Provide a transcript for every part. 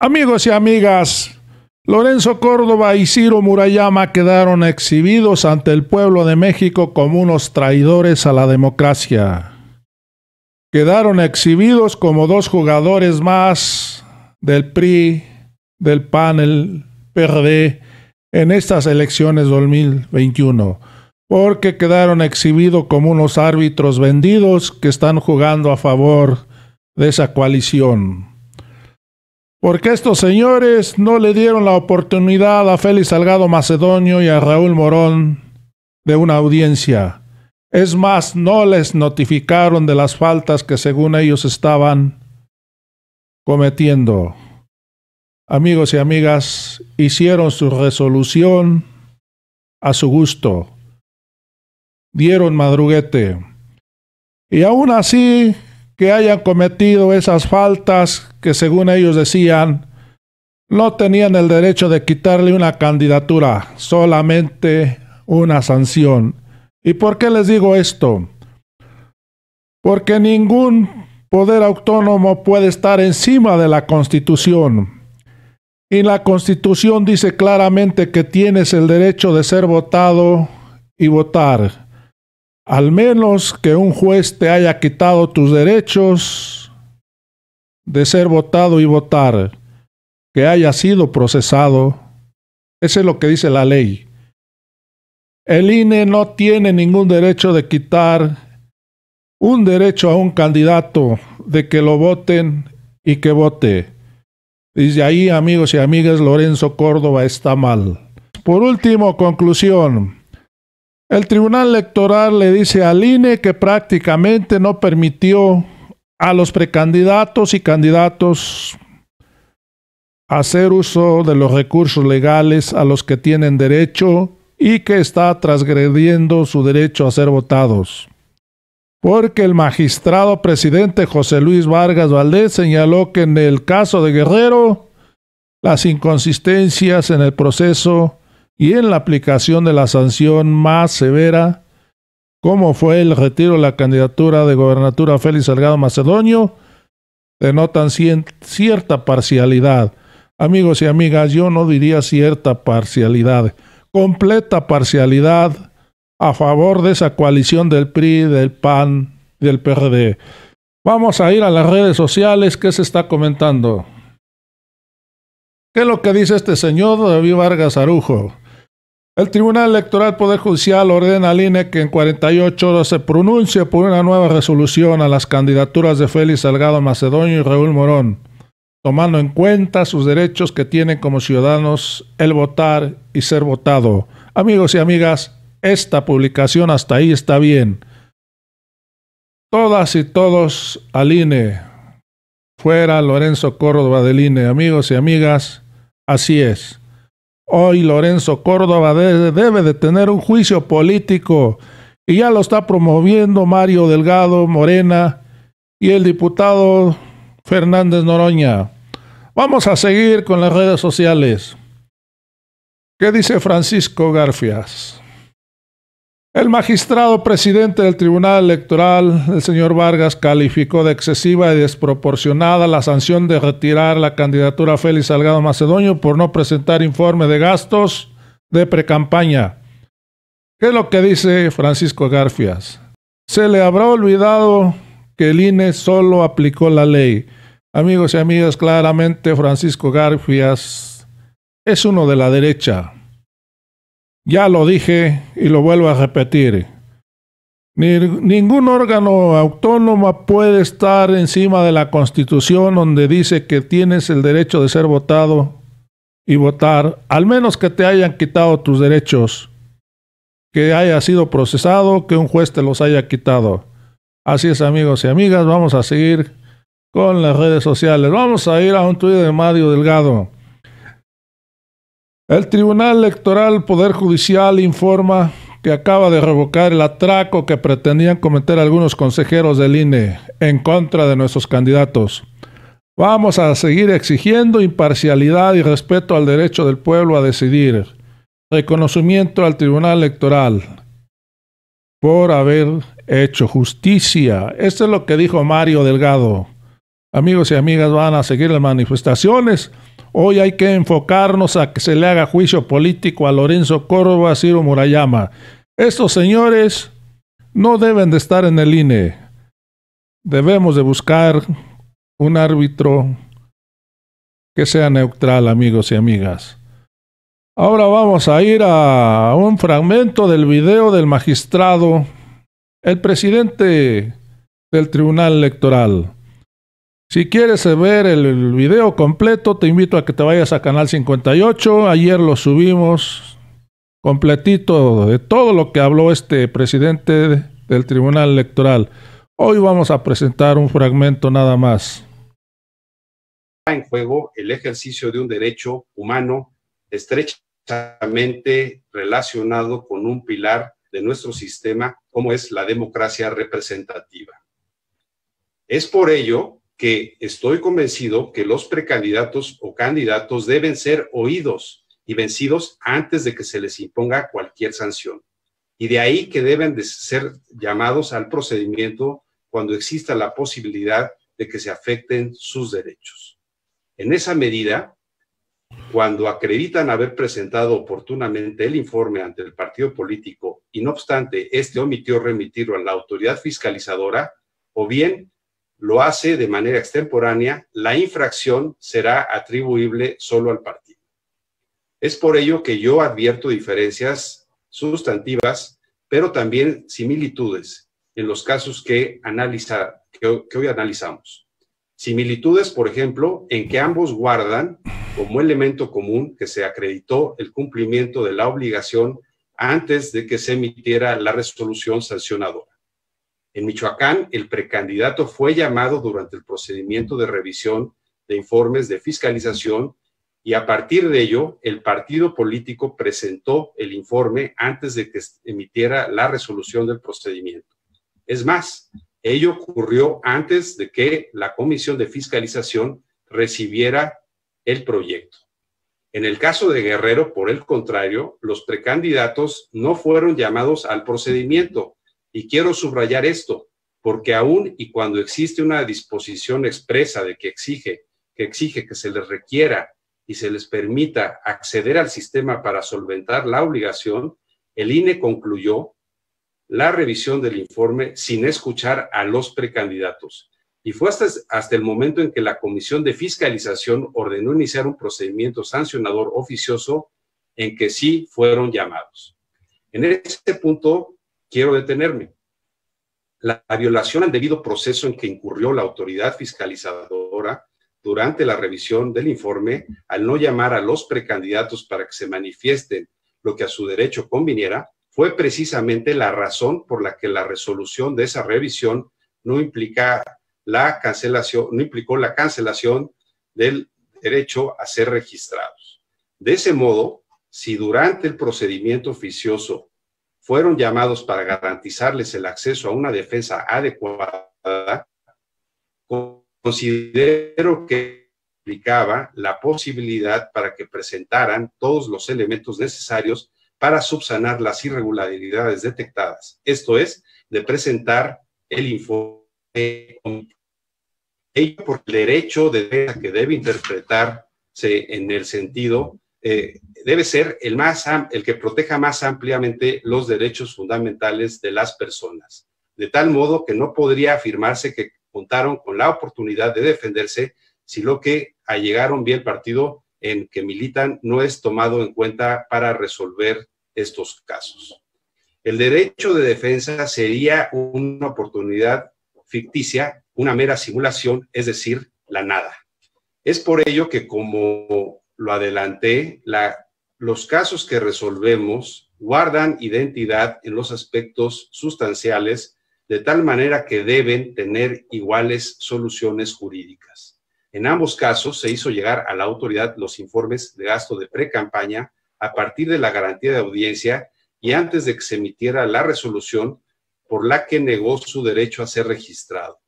Amigos y amigas, Lorenzo Córdoba y Ciro Murayama quedaron exhibidos ante el pueblo de México como unos traidores a la democracia. Quedaron exhibidos como dos jugadores más del PRI, del PAN, el PRD en estas elecciones 2021, porque quedaron exhibidos como unos árbitros vendidos que están jugando a favor de esa coalición. Porque estos señores no le dieron la oportunidad a Félix Salgado Macedonio y a Raúl Morón de una audiencia. Es más, no les notificaron de las faltas que según ellos estaban cometiendo amigos y amigas, hicieron su resolución a su gusto, dieron madruguete. Y aún así que hayan cometido esas faltas que según ellos decían, no tenían el derecho de quitarle una candidatura, solamente una sanción. ¿Y por qué les digo esto? Porque ningún poder autónomo puede estar encima de la Constitución. Y la Constitución dice claramente que tienes el derecho de ser votado y votar. Al menos que un juez te haya quitado tus derechos de ser votado y votar, que haya sido procesado. Eso es lo que dice la ley. El INE no tiene ningún derecho de quitar un derecho a un candidato de que lo voten y que vote. Dice ahí, amigos y amigas, Lorenzo Córdoba está mal. Por último, conclusión. El Tribunal Electoral le dice al INE que prácticamente no permitió a los precandidatos y candidatos hacer uso de los recursos legales a los que tienen derecho y que está transgrediendo su derecho a ser votados. Porque el magistrado presidente José Luis Vargas Valdés señaló que en el caso de Guerrero, las inconsistencias en el proceso y en la aplicación de la sanción más severa, como fue el retiro de la candidatura de gobernatura Félix Salgado Macedonio, denotan cierta parcialidad. Amigos y amigas, yo no diría cierta parcialidad, completa parcialidad a favor de esa coalición del PRI, del PAN, del PRD. Vamos a ir a las redes sociales. ¿Qué se está comentando? ¿Qué es lo que dice este señor David Vargas Arujo? El Tribunal Electoral Poder Judicial ordena al INE que en 48 horas se pronuncie por una nueva resolución a las candidaturas de Félix Salgado Macedonio y Raúl Morón, tomando en cuenta sus derechos que tienen como ciudadanos el votar y ser votado. Amigos y amigas, esta publicación hasta ahí está bien. Todas y todos al INE. Fuera Lorenzo Córdoba del INE. Amigos y amigas, así es. Hoy Lorenzo Córdoba debe de tener un juicio político y ya lo está promoviendo Mario Delgado Morena y el diputado Fernández Noroña. Vamos a seguir con las redes sociales. ¿Qué dice Francisco Garfias? El magistrado presidente del Tribunal Electoral, el señor Vargas, calificó de excesiva y desproporcionada la sanción de retirar la candidatura a Félix Salgado Macedonio por no presentar informe de gastos de precampaña. ¿Qué es lo que dice Francisco Garfias? Se le habrá olvidado que el INE solo aplicó la ley. Amigos y amigas, claramente Francisco Garfias es uno de la derecha. Ya lo dije y lo vuelvo a repetir. ningún órgano autónomo puede estar encima de la Constitución donde dice que tienes el derecho de ser votado y votar, al menos que te hayan quitado tus derechos, que haya sido procesado, que un juez te los haya quitado. Así es, amigos y amigas, vamos a seguir con las redes sociales. Vamos a ir a un tuit de Mario Delgado. El Tribunal Electoral Poder Judicial informa que acaba de revocar el atraco que pretendían cometer algunos consejeros del INE en contra de nuestros candidatos. Vamos a seguir exigiendo imparcialidad y respeto al derecho del pueblo a decidir. Reconocimiento al Tribunal Electoral por haber hecho justicia. Esto es lo que dijo Mario Delgado. Amigos y amigas, van a seguir las manifestaciones Hoy hay que enfocarnos a que se le haga juicio político a Lorenzo Córdoba, Ciro Murayama. Estos señores no deben de estar en el INE. Debemos de buscar un árbitro que sea neutral, amigos y amigas. Ahora vamos a ir a un fragmento del video del magistrado, el presidente del Tribunal Electoral. Si quieres ver el video completo, te invito a que te vayas a Canal 58. Ayer lo subimos completito de todo lo que habló este presidente del Tribunal Electoral. Hoy vamos a presentar un fragmento nada más en juego el ejercicio de un derecho humano estrechamente relacionado con un pilar de nuestro sistema como es la democracia representativa. Es por ello que estoy convencido que los precandidatos o candidatos deben ser oídos y vencidos antes de que se les imponga cualquier sanción. Y de ahí que deben de ser llamados al procedimiento cuando exista la posibilidad de que se afecten sus derechos. En esa medida, cuando acreditan haber presentado oportunamente el informe ante el partido político y no obstante este omitió remitirlo a la autoridad fiscalizadora, o bien lo hace de manera extemporánea, la infracción será atribuible solo al partido. Es por ello que yo advierto diferencias sustantivas, pero también similitudes en los casos que, analiza, que hoy analizamos. Similitudes, por ejemplo, en que ambos guardan como elemento común que se acreditó el cumplimiento de la obligación antes de que se emitiera la resolución sancionadora. En Michoacán, el precandidato fue llamado durante el procedimiento de revisión de informes de fiscalización y a partir de ello, el partido político presentó el informe antes de que emitiera la resolución del procedimiento. Es más, Ello ocurrió antes de que la Comisión de Fiscalización recibiera el proyecto. En el caso de Guerrero, por el contrario, los precandidatos no fueron llamados al procedimiento. Y quiero subrayar esto, porque aún y cuando existe una disposición expresa de que exige que exige que se les requiera y se les permita acceder al sistema para solventar la obligación, el INE concluyó la revisión del informe sin escuchar a los precandidatos. Y fue hasta, hasta, el momento en que la Comisión de Fiscalización ordenó iniciar un procedimiento sancionador oficioso en que sí fueron llamados. En este punto quiero detenerme. La, la violación al debido proceso en que incurrió la autoridad fiscalizadora durante la revisión del informe al no llamar a los precandidatos para que se manifiesten lo que a su derecho conviniera, fue precisamente la razón por la que la resolución de esa revisión no implicó la cancelación del derecho a ser registrados. De ese modo, si durante el procedimiento oficioso fueron llamados para garantizarles el acceso a una defensa adecuada, considero que implicaba la posibilidad para que presentaran todos los elementos necesarios para subsanar las irregularidades detectadas, esto es, de presentar el informe por el derecho de que debe interpretarse en el sentido, eh, debe ser el, más, el que proteja más ampliamente los derechos fundamentales de las personas, de tal modo que no podría afirmarse que contaron con la oportunidad de defenderse si lo que allegaron bien partido en que militan no es tomado en cuenta para resolver estos casos. El derecho de defensa sería una oportunidad ficticia, una mera simulación, es decir, la nada. Es por ello que, como lo adelanté, los casos que resolvemos guardan identidad en los aspectos sustanciales de tal manera que deben tener iguales soluciones jurídicas. En ambos casos se hizo llegar a la autoridad los informes de gasto de pre-campaña a partir de la garantía de audiencia y antes de que se emitiera la resolución por la que negó su derecho a ser registrado.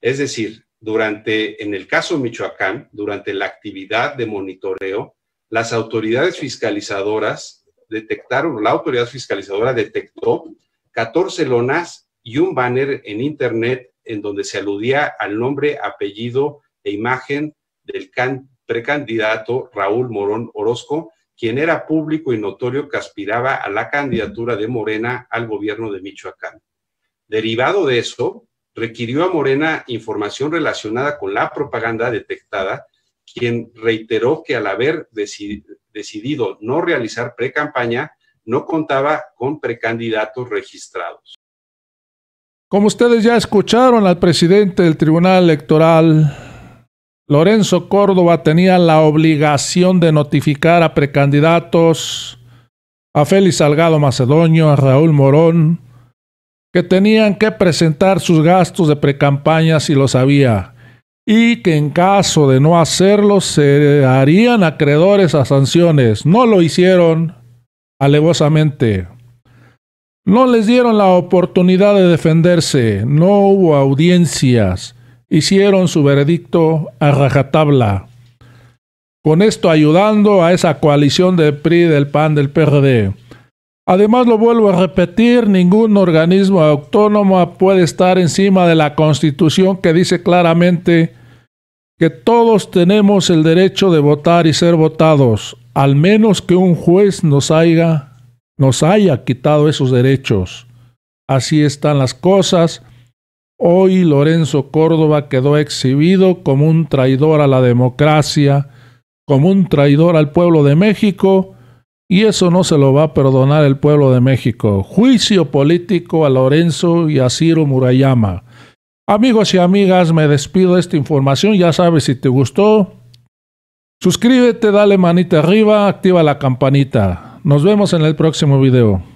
Es decir, durante, en el caso Michoacán, durante la actividad de monitoreo, las autoridades fiscalizadoras detectaron, la autoridad fiscalizadora detectó 14 lonas y un banner en Internet en donde se aludía al nombre, apellido e imagen del, precandidato Raúl Morón Orozco, quien era público y notorio que aspiraba a la candidatura de Morena al gobierno de Michoacán. Derivado de eso, requirió a Morena información relacionada con la propaganda detectada, quien reiteró que al haber decidido no realizar pre-campaña, no contaba con precandidatos registrados. Como ustedes ya escucharon al presidente del Tribunal Electoral, Lorenzo Córdoba tenía la obligación de notificar a precandidatos, a Félix Salgado Macedonio, a Raúl Morón, que tenían que presentar sus gastos de precampaña si lo sabía, y que en caso de no hacerlo se harían acreedores a sanciones. No lo hicieron alevosamente. No les dieron la oportunidad de defenderse, no hubo audiencias hicieron su veredicto a rajatabla, con esto ayudando a esa coalición del PRI, del PAN, del PRD. Además, lo vuelvo a repetir, ningún organismo autónomo puede estar encima de la Constitución que dice claramente que todos tenemos el derecho de votar y ser votados, al menos que un juez nos haya, nos haya quitado esos derechos. Así están las cosas Hoy Lorenzo Córdoba quedó exhibido como un traidor a la democracia, como un traidor al pueblo de México, y eso no se lo va a perdonar el pueblo de México. Juicio político a Lorenzo y a Ciro Murayama. Amigos y amigas, me despido de esta información. Ya sabes, si te gustó, suscríbete, dale manita arriba, activa la campanita. Nos vemos en el próximo video.